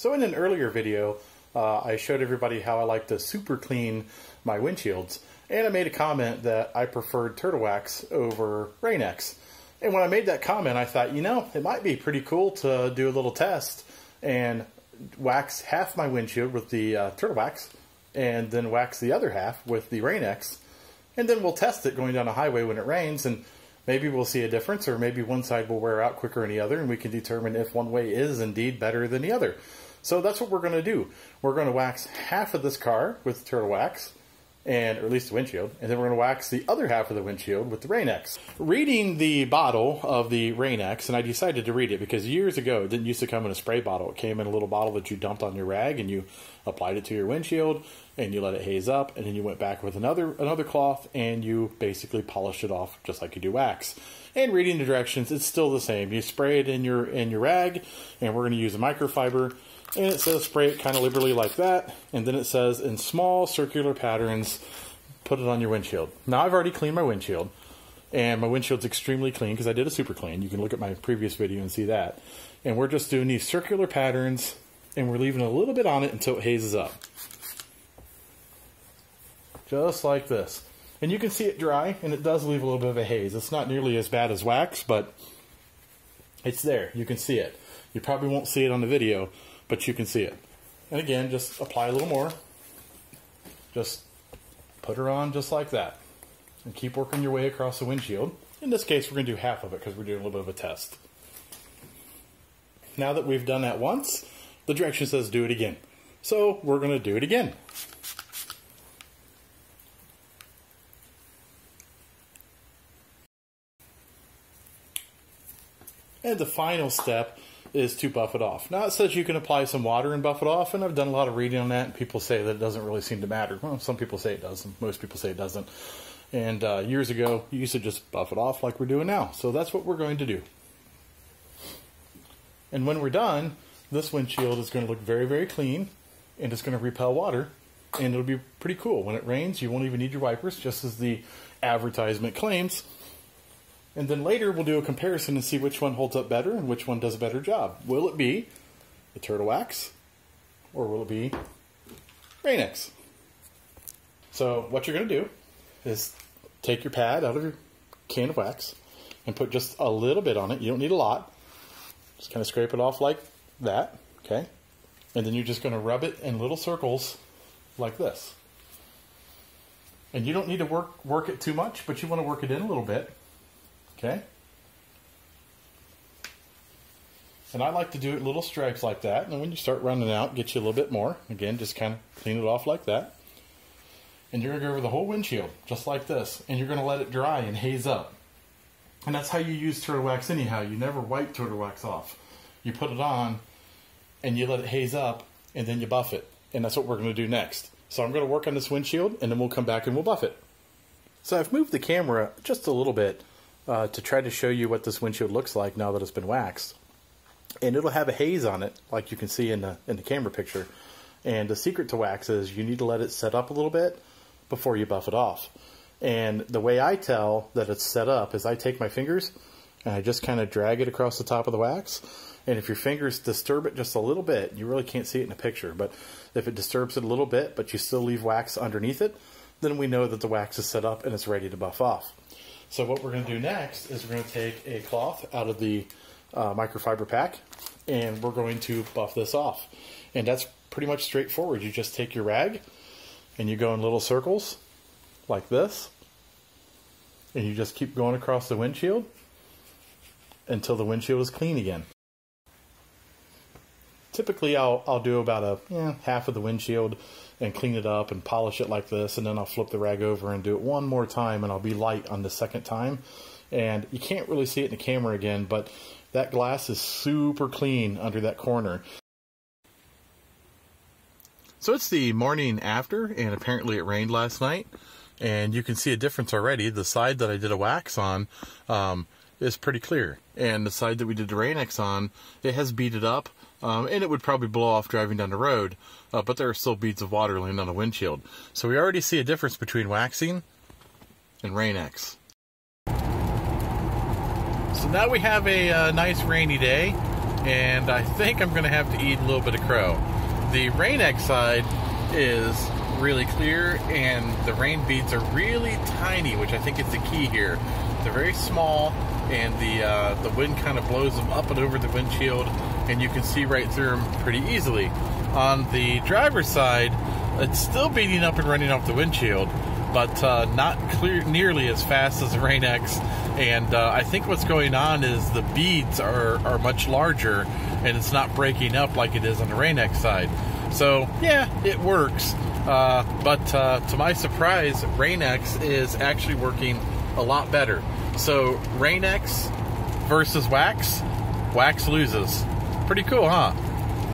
So in an earlier video, uh, I showed everybody how I like to super clean my windshields, and I made a comment that I preferred Turtle Wax over Rain-X. And when I made that comment, I thought, you know, it might be pretty cool to do a little test and wax half my windshield with the uh, Turtle Wax, and then wax the other half with the Rain-X, and then we'll test it going down a highway when it rains, and maybe we'll see a difference, or maybe one side will wear out quicker than the other, and we can determine if one way is indeed better than the other. So that's what we're going to do. We're going to wax half of this car with turtle wax, and or at least the windshield, and then we're going to wax the other half of the windshield with the Rain-X. Reading the bottle of the Rain-X, and I decided to read it because years ago it didn't used to come in a spray bottle. It came in a little bottle that you dumped on your rag and you applied it to your windshield and you let it haze up, and then you went back with another another cloth and you basically polished it off just like you do wax. And reading the directions, it's still the same. You spray it in your in your rag, and we're going to use a microfiber and it says spray it kind of liberally like that. And then it says in small circular patterns, put it on your windshield. Now I've already cleaned my windshield and my windshield's extremely clean because I did a super clean. You can look at my previous video and see that. And we're just doing these circular patterns and we're leaving a little bit on it until it hazes up. Just like this. And you can see it dry and it does leave a little bit of a haze. It's not nearly as bad as wax, but it's there. You can see it. You probably won't see it on the video, but you can see it. And again, just apply a little more. Just put her on just like that. And keep working your way across the windshield. In this case, we're going to do half of it because we're doing a little bit of a test. Now that we've done that once, the direction says do it again. So we're going to do it again. And the final step is to buff it off. Now it says you can apply some water and buff it off, and I've done a lot of reading on that, and people say that it doesn't really seem to matter. Well, some people say it does, and most people say it doesn't. And uh, years ago, you used to just buff it off like we're doing now. So that's what we're going to do. And when we're done, this windshield is going to look very, very clean, and it's going to repel water, and it'll be pretty cool. When it rains, you won't even need your wipers, just as the advertisement claims. And then later we'll do a comparison and see which one holds up better and which one does a better job. Will it be the Turtle Wax or will it be Rain-X? So what you're going to do is take your pad out of your can of wax and put just a little bit on it. You don't need a lot. Just kind of scrape it off like that, okay? And then you're just going to rub it in little circles like this. And you don't need to work work it too much, but you want to work it in a little bit Okay? And I like to do it little stripes like that. And when you start running out, get you a little bit more. Again, just kind of clean it off like that. And you're going to go over the whole windshield, just like this. And you're going to let it dry and haze up. And that's how you use turtle wax anyhow. You never wipe turtle wax off. You put it on, and you let it haze up, and then you buff it. And that's what we're going to do next. So I'm going to work on this windshield, and then we'll come back and we'll buff it. So I've moved the camera just a little bit uh, to try to show you what this windshield looks like now that it's been waxed. And it'll have a haze on it, like you can see in the, in the camera picture. And the secret to wax is you need to let it set up a little bit before you buff it off. And the way I tell that it's set up is I take my fingers and I just kind of drag it across the top of the wax. And if your fingers disturb it just a little bit, you really can't see it in a picture, but if it disturbs it a little bit, but you still leave wax underneath it, then we know that the wax is set up and it's ready to buff off. So what we're going to do next is we're going to take a cloth out of the uh, microfiber pack and we're going to buff this off. And that's pretty much straightforward. You just take your rag and you go in little circles like this and you just keep going across the windshield until the windshield is clean again. Typically I'll, I'll do about a yeah, half of the windshield and clean it up and polish it like this and then I'll flip the rag over and do it one more time and I'll be light on the second time. And you can't really see it in the camera again but that glass is super clean under that corner. So it's the morning after and apparently it rained last night and you can see a difference already. The side that I did a wax on um, is pretty clear and the side that we did the Rain-X on it has beaded up um, and it would probably blow off driving down the road, uh, but there are still beads of water laying on the windshield. So we already see a difference between waxing and Rain-X. So now we have a uh, nice rainy day, and I think I'm going to have to eat a little bit of crow. The Rain-X side is really clear, and the rain beads are really tiny, which I think is the key here. They're very small, and the uh, the wind kind of blows them up and over the windshield, and you can see right through them pretty easily. On the driver's side, it's still beating up and running off the windshield, but uh, not clear nearly as fast as the Rain-X. And uh, I think what's going on is the beads are, are much larger, and it's not breaking up like it is on the Rain-X side. So yeah, it works. Uh, but uh, to my surprise, Rain-X is actually working a lot better. So Rain-X versus Wax, Wax loses. Pretty cool, huh?